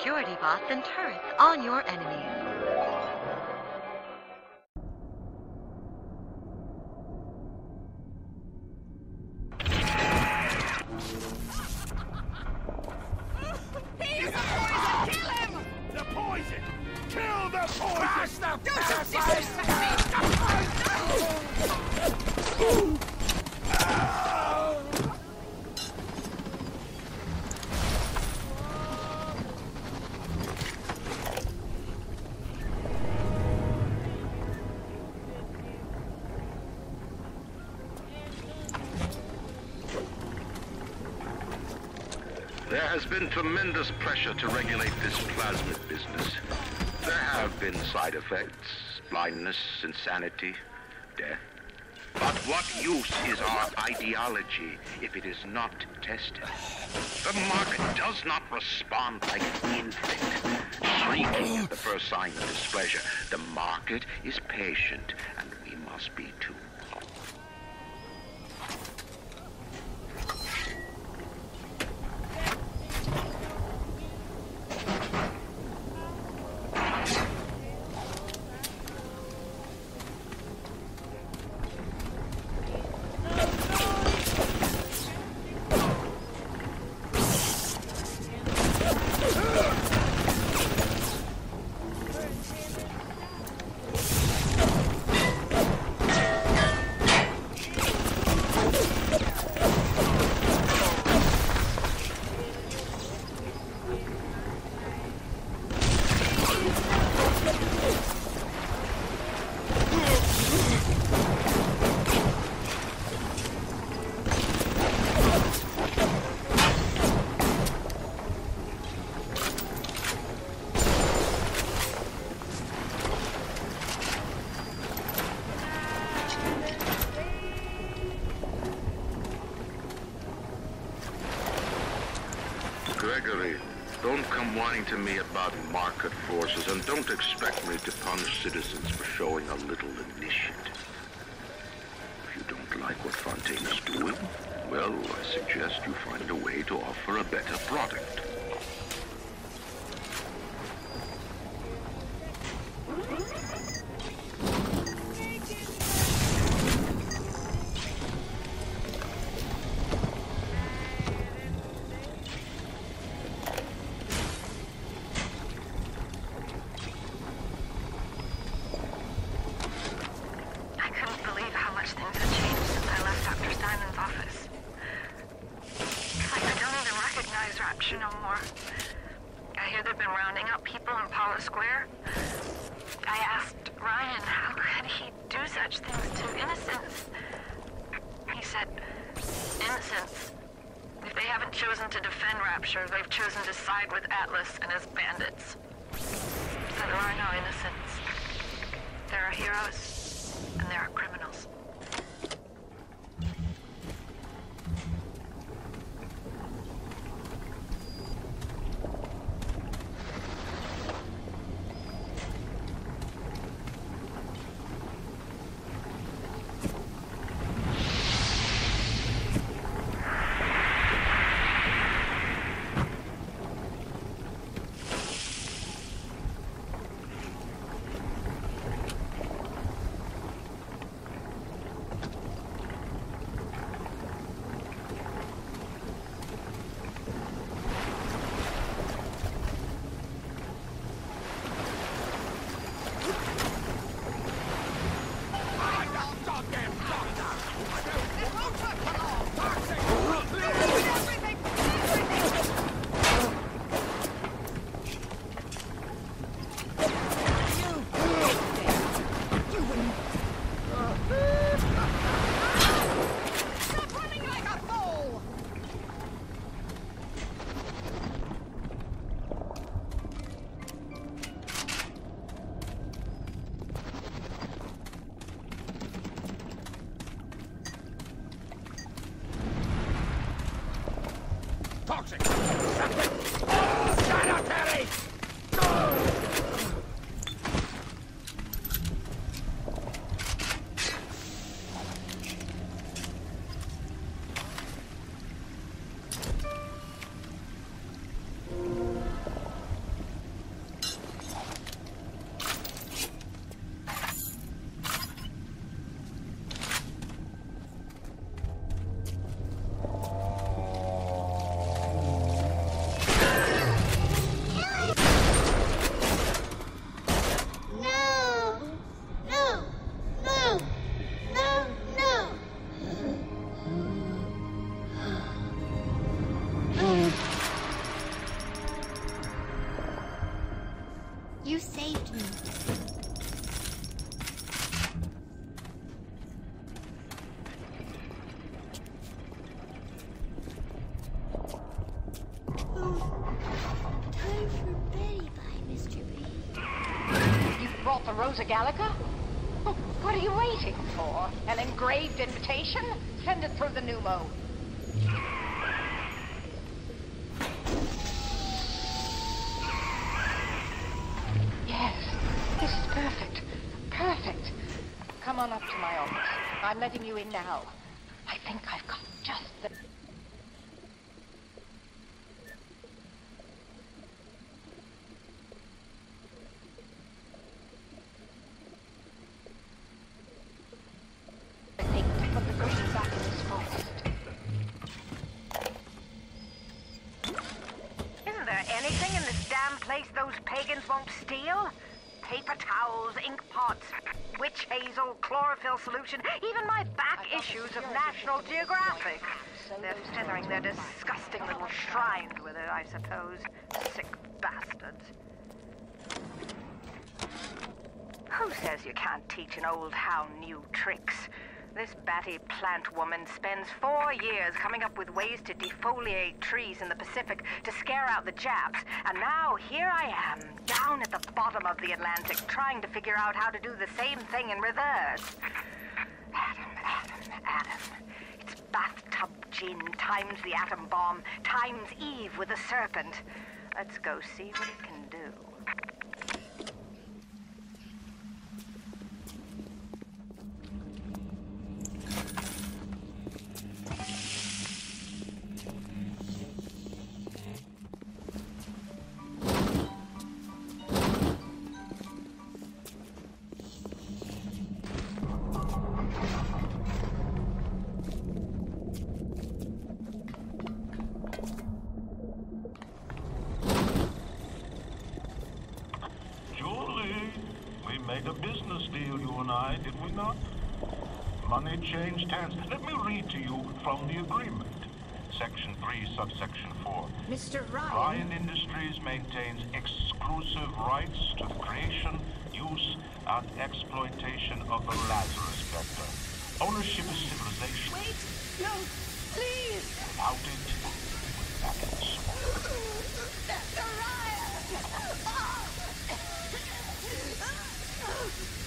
security bots and turrets on your enemies. Tremendous pressure to regulate this plasmid business. There have been side effects, blindness, insanity, death. But what use is our ideology if it is not tested? The market does not respond like an infant, shrieking at the first sign of displeasure. The market is patient, and we must be Gregory, don't come whining to me about market forces, and don't expect me to punish citizens for showing a little initiative. If you don't like what Fontaine is doing, well, I suggest you find a way to offer a better product. Innocents. If they haven't chosen to defend Rapture, they've chosen to side with Atlas and his bandits. So there are no innocents. There are heroes, Rosa Gallica? What are you waiting for? An engraved invitation? Send it through the pneumo. Yes, this is perfect. Perfect. Come on up to my office. I'm letting you in now. Place those pagans won't steal? Paper towels, ink pots, witch hazel, chlorophyll solution, even my back issues of National Geographic. They're feathering their disgusting little shrines with it, I suppose. Sick bastards. Who says you can't teach an old hound new tricks? This batty plant woman spends four years coming up with ways to defoliate trees in the Pacific to scare out the Japs, and now here I am, down at the bottom of the Atlantic, trying to figure out how to do the same thing in reverse. Adam, Adam, Adam. It's bathtub gin times the atom bomb times Eve with a serpent. Let's go see what it can from the agreement. Section 3, subsection 4. Mr. Ryan. Ryan Industries maintains exclusive rights to the creation, use, and exploitation of the Lazarus Vector. Ownership is civilization. Wait! No! Please! Without it, we're back in. Mr. Ryan!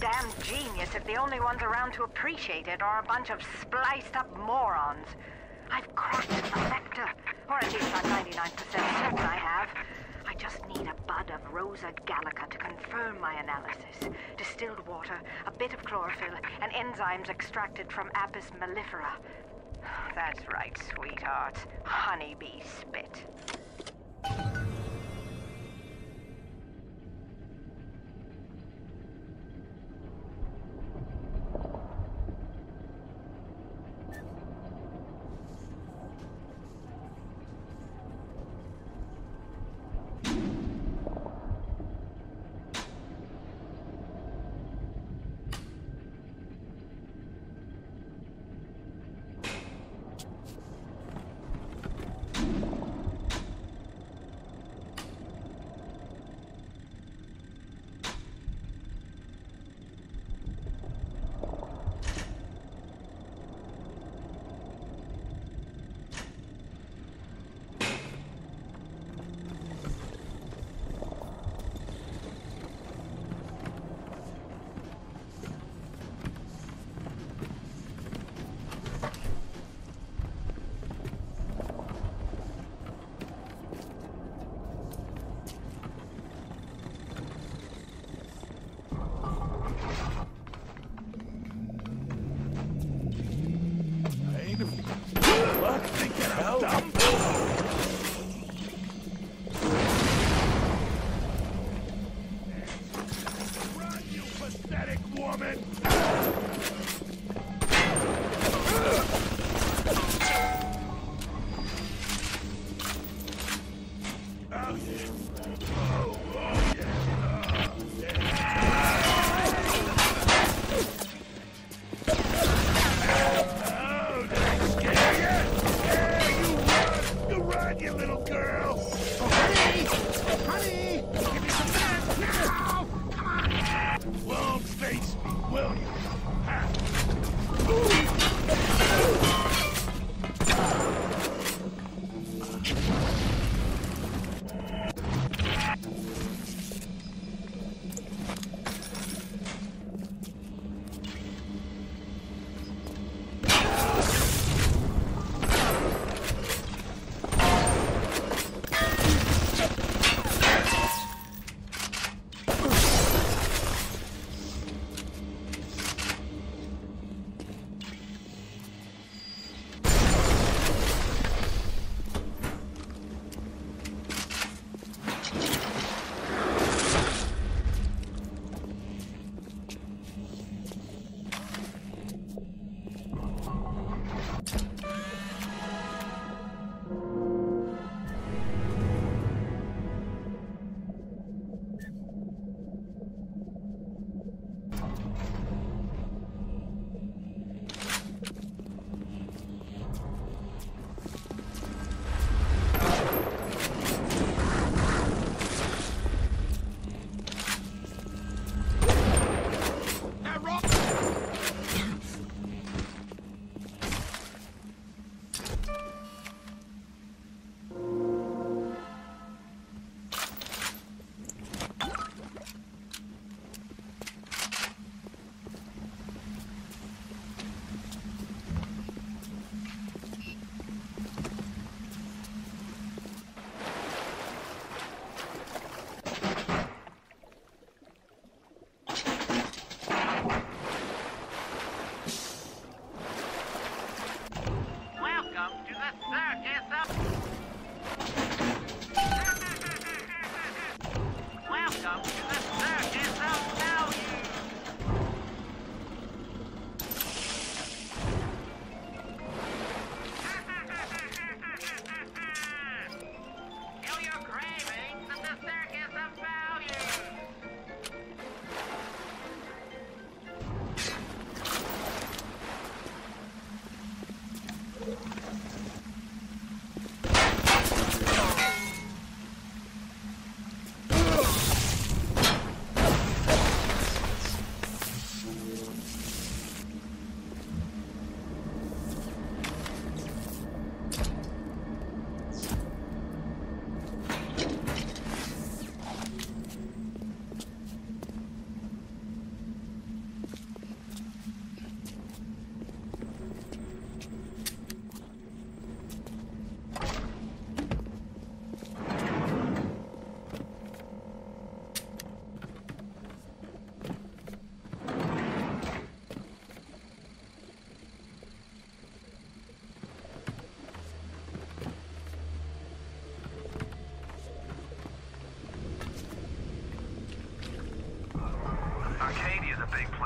damn genius if the only ones around to appreciate it are a bunch of spliced up morons? I've cracked the vector, or at least I'm 99% certain I have. I just need a bud of Rosa gallica to confirm my analysis. Distilled water, a bit of chlorophyll, and enzymes extracted from Apis mellifera. That's right, sweetheart. Honeybee spit.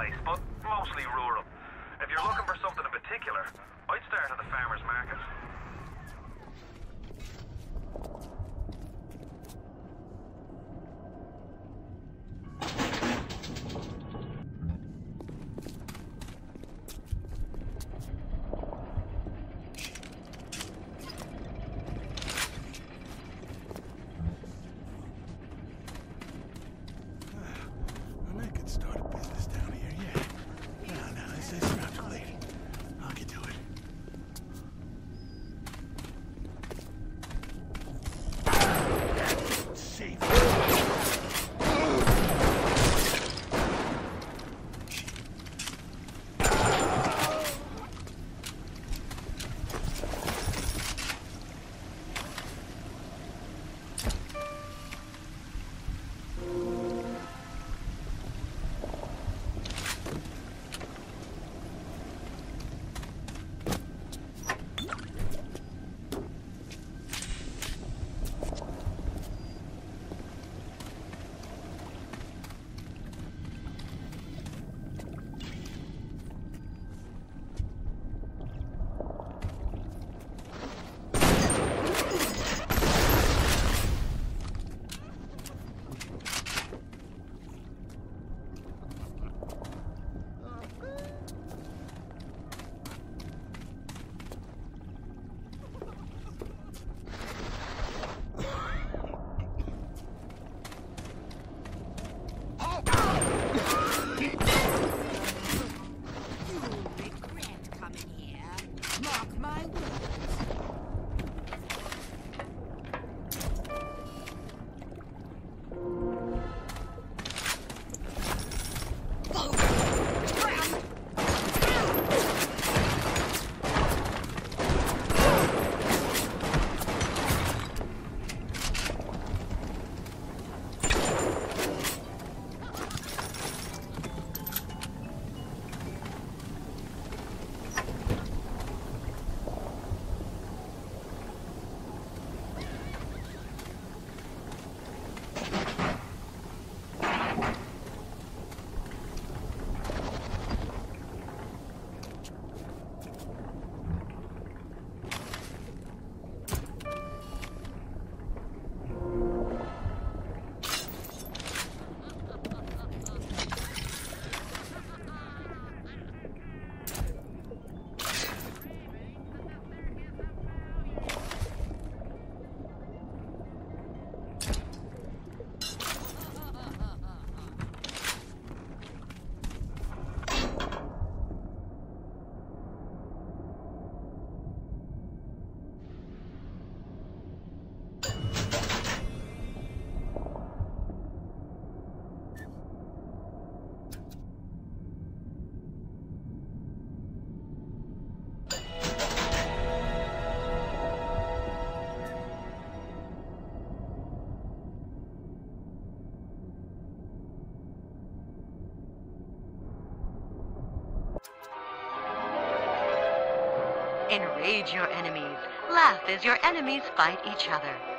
Place, but mostly rural. If you're looking for something in particular, I'd start at the farmer's market. Enrage your enemies. Laugh as your enemies fight each other.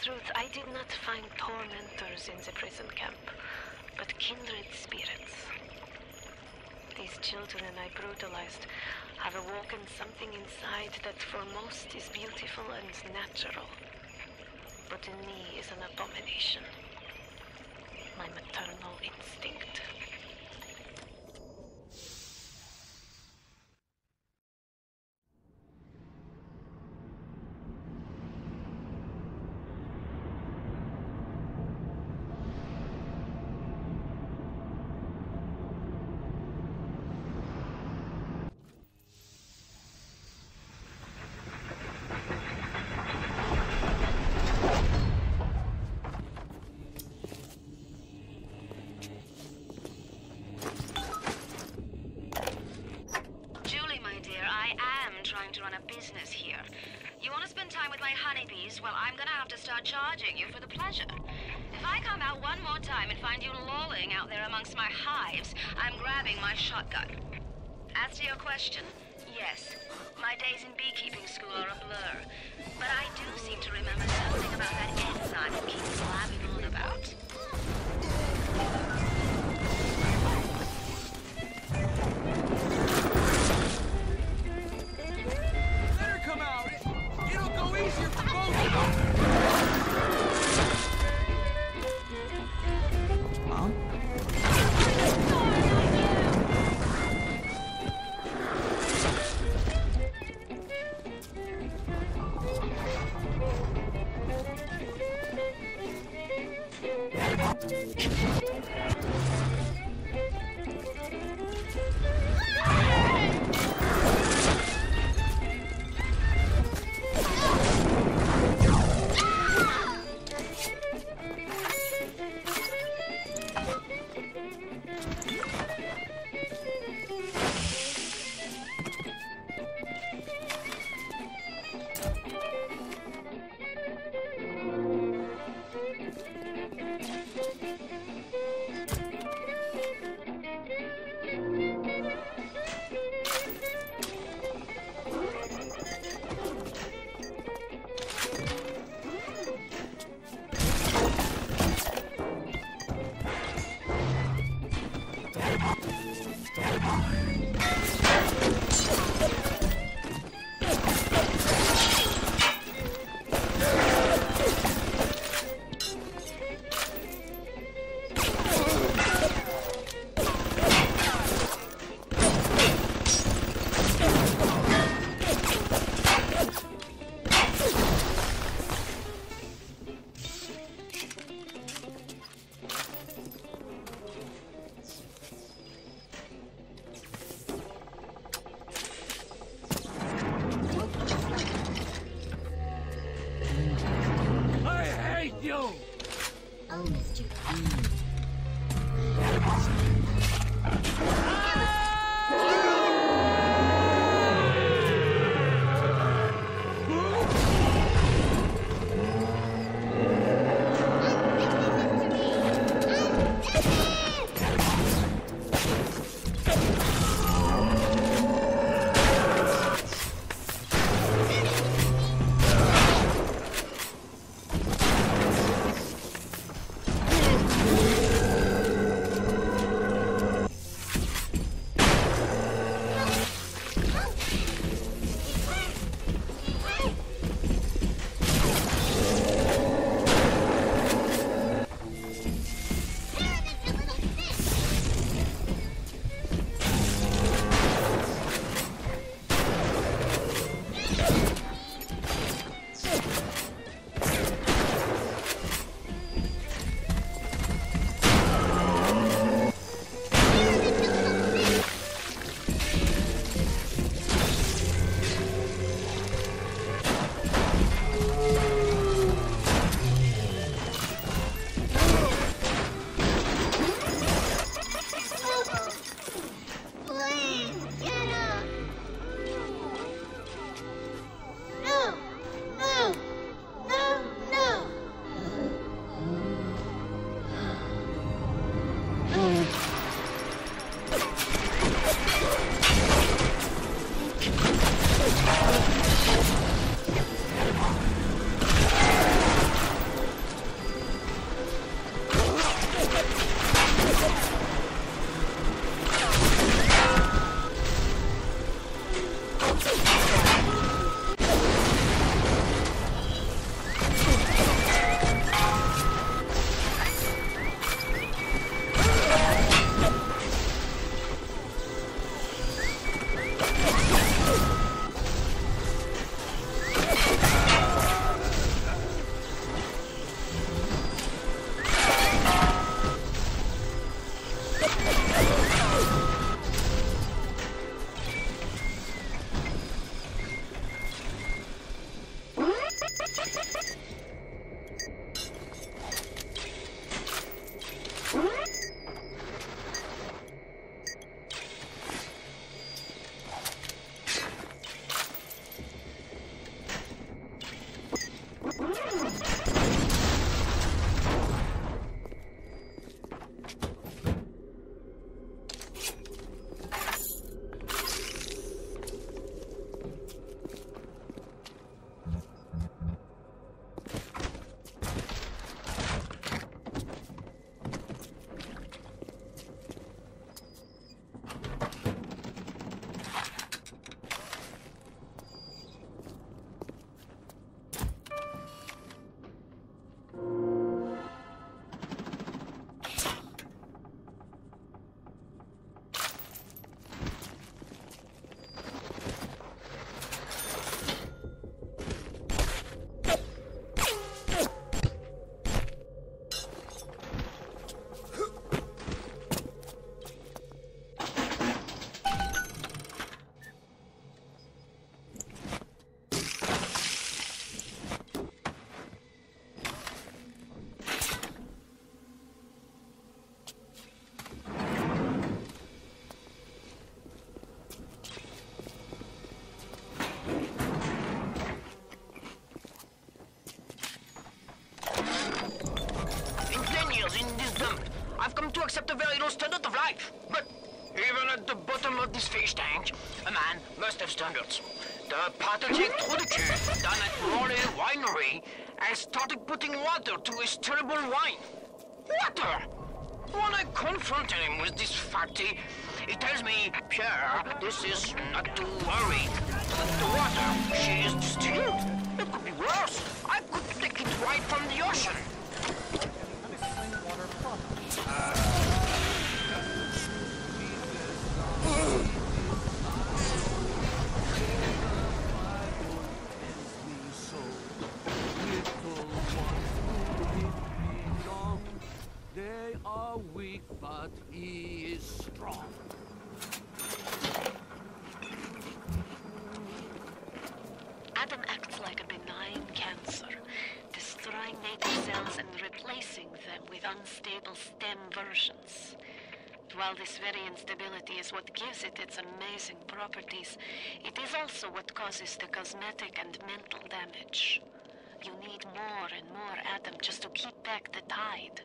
Truth I did not find tormentors in the prison camp, but kindred spirits. These children I brutalized have awoken something inside that for most is beautiful and natural, but in me is an abomination. My maternal instinct. Julie, my dear, I am trying to run a business here. You want to spend time with my honeybees? Well, I'm charging you for the pleasure. If I come out one more time and find you lolling out there amongst my hives, I'm grabbing my shotgun. As to your question, yes, my days in beekeeping school are a blur. But I do seem to remember something about that enzyme you keep blabbing on about. Of life. But even at the bottom of this fish tank, a man must have standards. The pathetic Trudeau down at Worley Winery has started putting water to his terrible wine. Water! When I confronted him with this fact, he, he tells me, Pierre, this is not to worry. The water, she is distilled. It could be worse. I could take it right from the ocean. They are weak, but he is strong. Adam acts like a benign cancer, destroying and replacing them with unstable stem versions. While this very instability is what gives it its amazing properties, it is also what causes the cosmetic and mental damage. You need more and more Adam just to keep back the tide.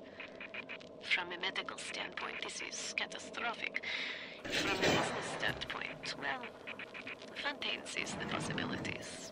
From a medical standpoint, this is catastrophic. From a business standpoint, well, Fontaine sees the possibilities.